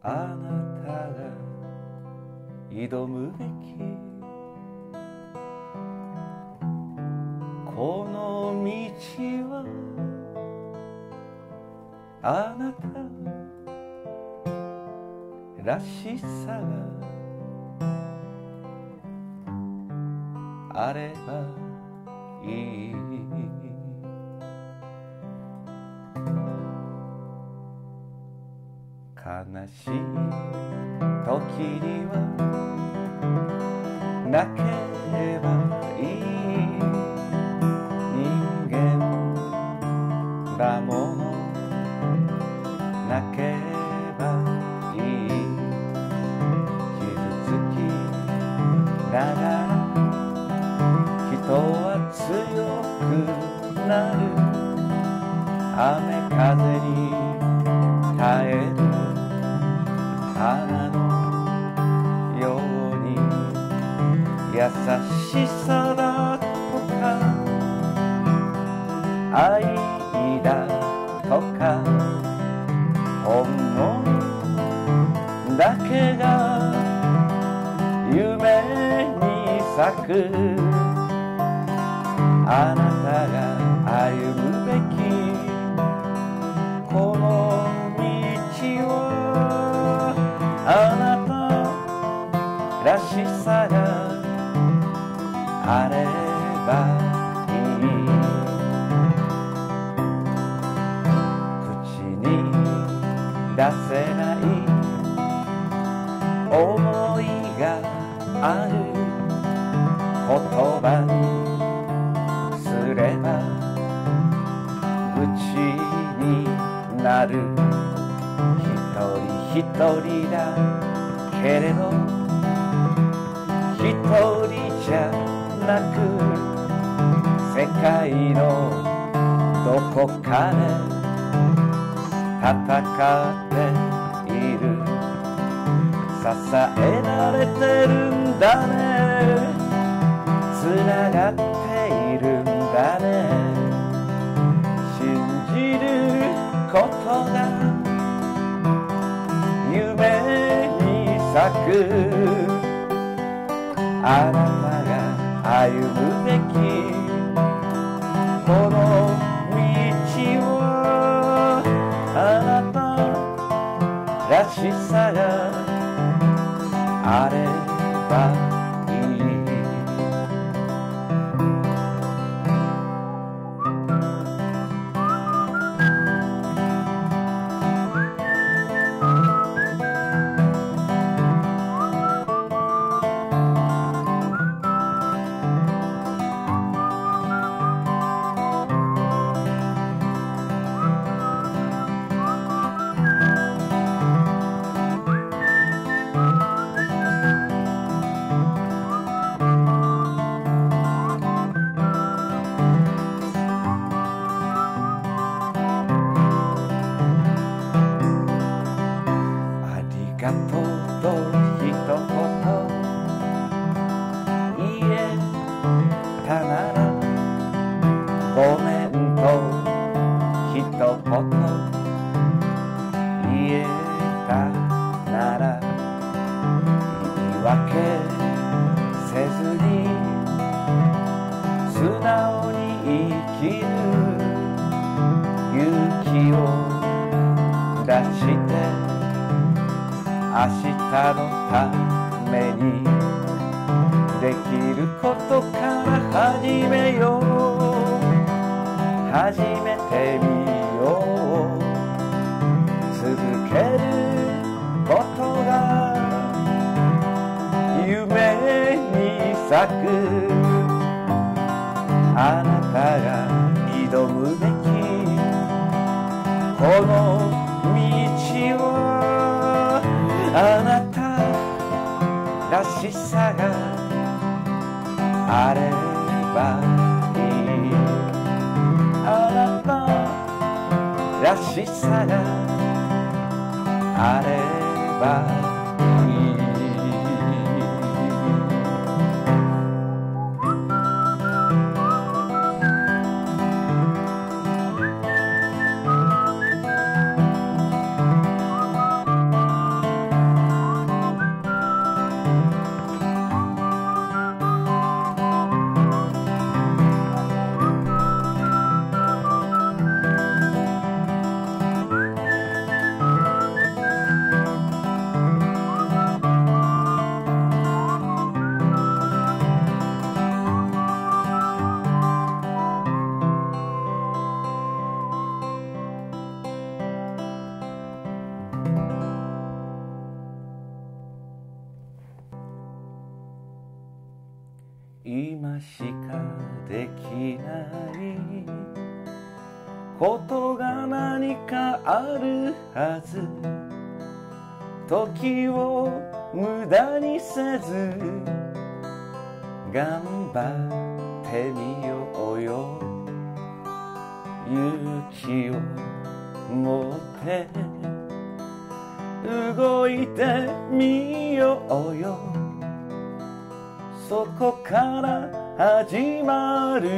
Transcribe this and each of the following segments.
あなたが挑むべき。この道はあなたらしさがあればいい。悲しい時には泣ければいい人間だもの。泣けばいい。傷つきながら人は強くなる。雨風に耐える花のように優しさだとか愛だとか本能だけが夢に咲く。あなたが歩むべきこのしさがあればいい。口に出せない思いがある言葉にすれば愚痴になる。一人一人だけれど一人じゃなく世界のどこかで戦っている。支えられてるんだね。つながっているんだね。信じることが夢に咲く。あなたが歩むべきこの道はあなたらしさがあればたならごめんと一言言えたなら言い訳せずに素直に生きる勇気を出して明日のためにできることから始めよう。始めてみよう。続けることが夢に咲く。しかできないことが何かあるはず。時を無駄にせず頑張ってみようよ。勇気を持って動いてみようよ。そこから始まる。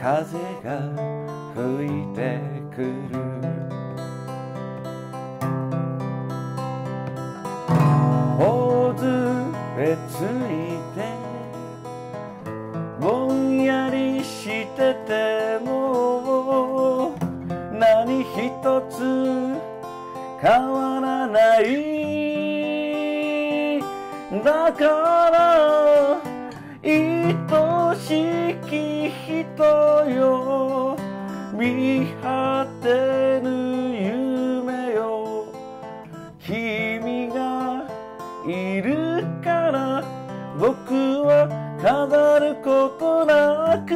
風が吹いてくる。頬杖ついてぼんやりしてても何一つ変わらない。だからしき人よ。見果てぬ夢よ。君がいるから僕は飾ることなく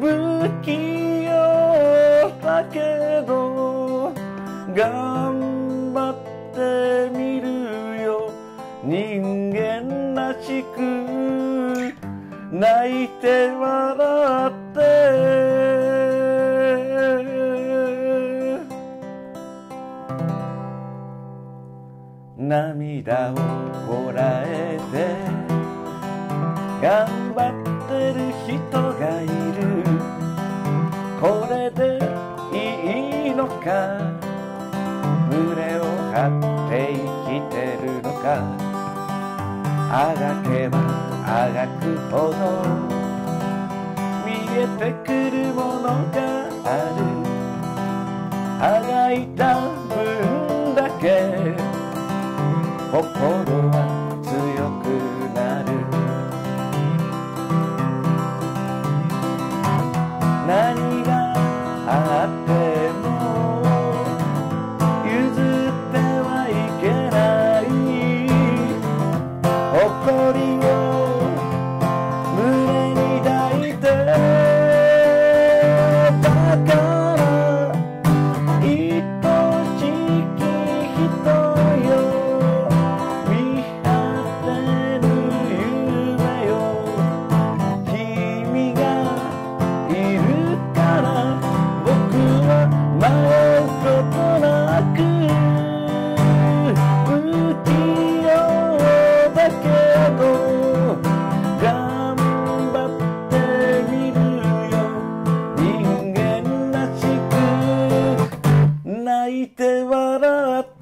不器用だけど頑張泣いて笑って。涙をこらえて頑張ってる人がいる。これでいいのか。胸を張って生きてるのか。あがけばあがくほど。見えてくるものがある。あがいた分だけ。心は泣いて笑って